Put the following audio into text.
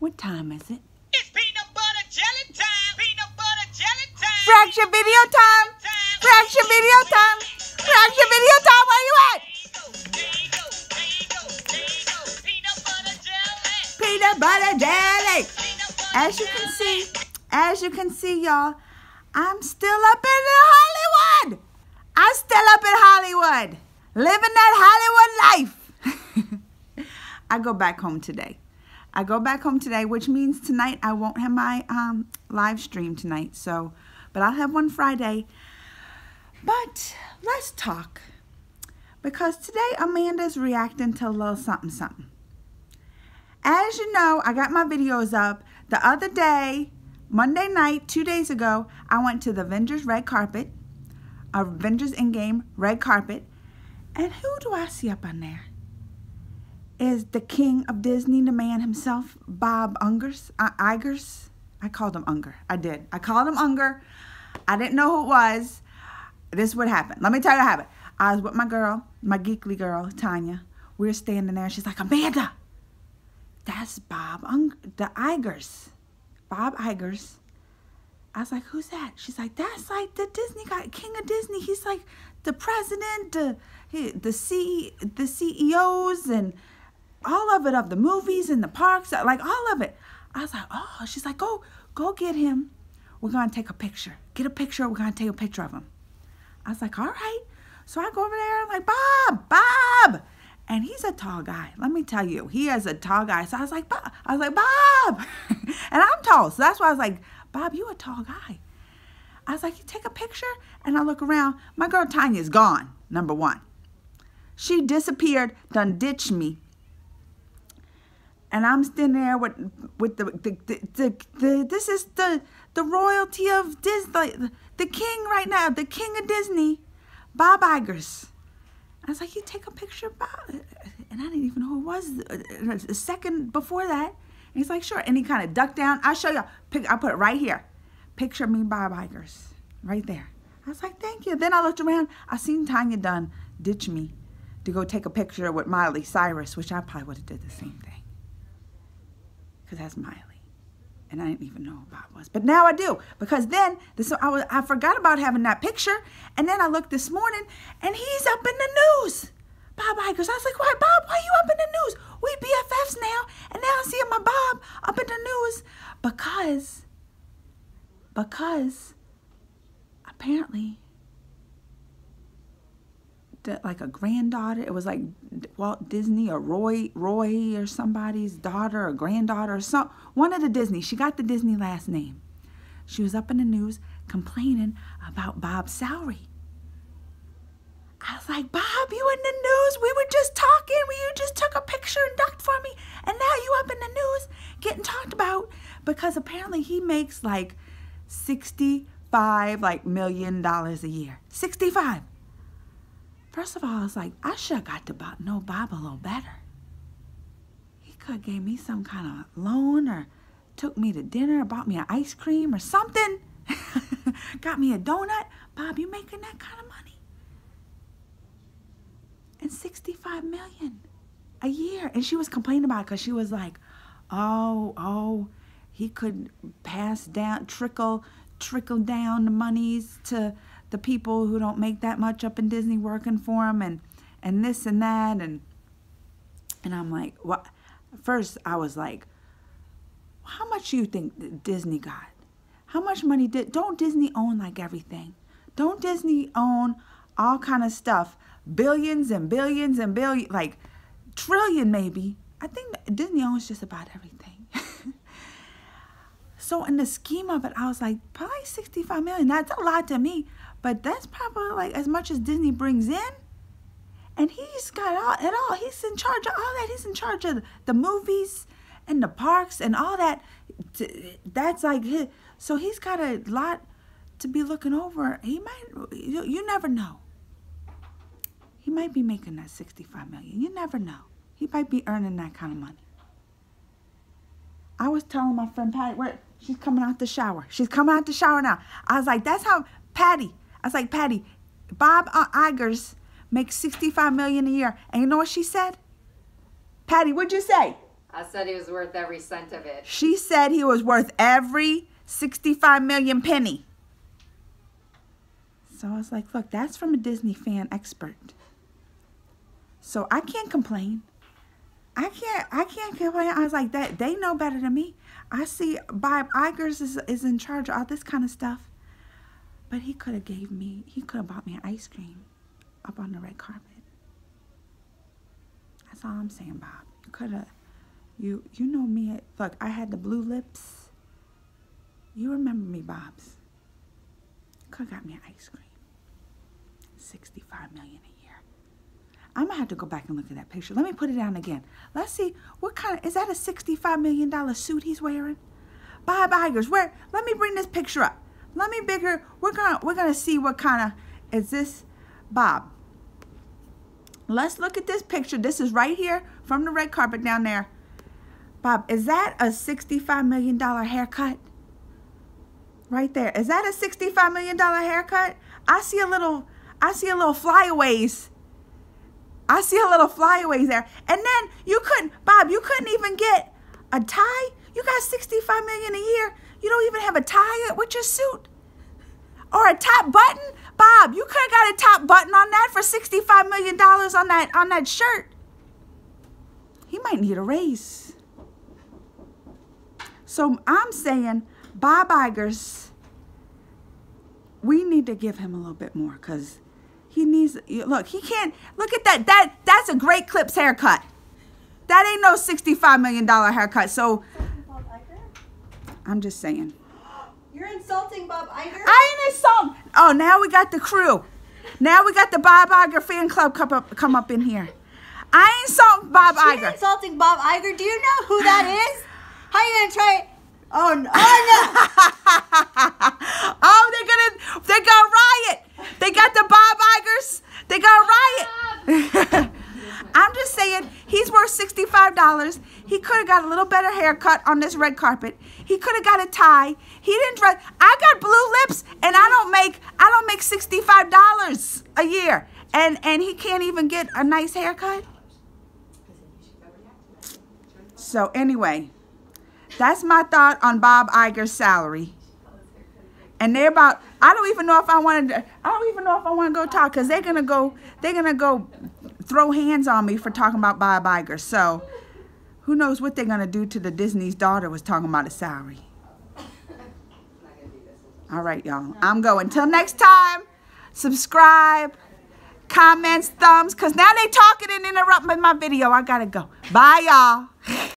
What time is it? It's peanut butter jelly time. Peanut butter jelly time. Fraction video time. Fraction video time. Fraction video time. Where you at? There you go. There you go. There you go. Peanut butter jelly. Peanut butter jelly. As you can see, as you can see, y'all, I'm still up in Hollywood. I'm still up in Hollywood, living that Hollywood life. I go back home today. I go back home today, which means tonight I won't have my um, live stream tonight. So, but I'll have one Friday. But let's talk because today Amanda's reacting to a little something something. As you know, I got my videos up. The other day, Monday night, two days ago, I went to the Avengers red carpet, Avengers Endgame red carpet. And who do I see up on there? Is the king of Disney, the man himself, Bob Ungers, uh, Igers. I called him Unger. I did. I called him Unger. I didn't know who it was. This would happen. Let me tell you what happened. I was with my girl, my geekly girl, Tanya. We were standing there. She's like, Amanda, that's Bob Ung- the Igers. Bob Igers. I was like, who's that? She's like, that's like the Disney guy, King of Disney. He's like the president, the the C, the CEOs, and all of it of the movies and the parks, uh, like all of it. I was like, oh. She's like, go, go get him. We're gonna take a picture. Get a picture. We're gonna take a picture of him. I was like, all right. So I go over there. I'm like, Bob, Bob. And he's a tall guy. Let me tell you, he is a tall guy. So I was like, Bob. I was like, Bob. and I'm tall. So that's why I was like, Bob, you a tall guy. I was like, you take a picture? And I look around. My girl Tanya's gone, number one. She disappeared, done ditched me. And I'm standing there with with the the, the, the, the this is the the royalty of Disney, the the king right now, the king of Disney, Bob Igers. I was like, you take a picture of Bob, and I didn't even know who it was. A second before that, and he's like, sure, and he kind of ducked down. I'll show you. Pick, I put it right here. Picture me, Bob Igers, right there. I was like, thank you. Then I looked around. I seen Tanya Dunn ditch me to go take a picture with Miley Cyrus, which I probably would have did the same thing because that's Miley. And I didn't even know who Bob was. But now I do. Because then this I was I forgot about having that picture. And then I looked this morning and he's up in the news. Bob Igers. I was like, why Bob, why are you up in the news? We BFFs now. And now I see my Bob up in the news. Because because apparently like a granddaughter. It was like Walt Disney or Roy Roy or somebody's daughter or granddaughter or some one of the Disney. She got the Disney last name. She was up in the news complaining about Bob's salary. I was like, Bob, you in the news? We were just talking. You just took a picture and ducked for me, and now you up in the news getting talked about because apparently he makes like sixty-five like million dollars a year. Sixty-five. First of all, I was like, I should have got to know Bob a little better. He could have gave me some kind of loan or took me to dinner bought me an ice cream or something. got me a donut. Bob, you making that kind of money? And 65 million a year. And she was complaining about it because she was like, oh, oh, he could pass down, trickle, trickle down the monies to the people who don't make that much up in Disney working for them and and this and that and and I'm like what first I was like how much do you think Disney got? How much money did don't Disney own like everything? Don't Disney own all kind of stuff? Billions and billions and billion like trillion maybe? I think Disney owns just about everything so in the scheme of it I was like probably 65 million that's a lot to me but that's probably like as much as Disney brings in. And he's got all it all. He's in charge of all that. He's in charge of the movies and the parks and all that. That's like his. So he's got a lot to be looking over. He might. You, you never know. He might be making that sixty-five million. You never know. He might be earning that kind of money. I was telling my friend Patty, where she's coming out the shower. She's coming out the shower now. I was like, that's how Patty. I was like, Patty, Bob uh, Igers makes 65 million a year. And you know what she said? Patty, what'd you say? I said he was worth every cent of it. She said he was worth every 65 million penny. So I was like, look, that's from a Disney fan expert. So I can't complain. I can't I can't complain. I was like that they know better than me. I see Bob Igers is, is in charge of all this kind of stuff. But he could have gave me he could have bought me an ice cream up on the red carpet. That's all I'm saying, Bob. You could have you you know me. Look, I had the blue lips. You remember me, Bob's. Could have got me an ice cream. Sixty-five million a year. I'm gonna have to go back and look at that picture. Let me put it down again. Let's see what kind of is that a sixty-five million dollar suit he's wearing? Bob Igers. Where? Let me bring this picture up. Let me bigger. We're gonna we're gonna see what kind of is this, Bob. Let's look at this picture. This is right here from the red carpet down there. Bob, is that a $65 million haircut? Right there. Is that a $65 million haircut? I see a little, I see a little flyaways. I see a little flyaways there. And then you couldn't, Bob, you couldn't even get a tie? You got 65 million a year. You don't even have a tie with your suit. Or a top button? Bob, you could have got a top button on that for 65 million dollars on that on that shirt. He might need a raise. So I'm saying, Bob Igers, we need to give him a little bit more because he needs. Look, he can't. Look at that. That that's a great clips haircut. That ain't no sixty-five million dollar haircut. So I'm just saying. You're insulting Bob Iger? I ain't insult. Oh, now we got the crew. Now we got the Bob Iger fan club come up, come up in here. I ain't insulting Bob You're Iger. insulting Bob Iger. Do you know who that is? How you gonna try oh, it? Oh no! Oh oh, they're gonna they're gonna riot. They got the Bob Igers. They gonna riot. I'm just saying he's worth sixty-five dollars. He could have got a little better haircut on this red carpet. He could have got a tie. He didn't dress. I got blue lips, and I don't make I don't make sixty-five dollars a year, and and he can't even get a nice haircut. So anyway, that's my thought on Bob Iger's salary. And they're about I don't even know if I wanted to I don't even know if I want to go talk because they're gonna go they're gonna go throw hands on me for talking about Bob Iger. So who knows what they're gonna do to the Disney's daughter was talking about a salary. All right, y'all. I'm going. Till next time, subscribe, comments, thumbs, because now they talking and interrupting my video. I gotta go. Bye, y'all.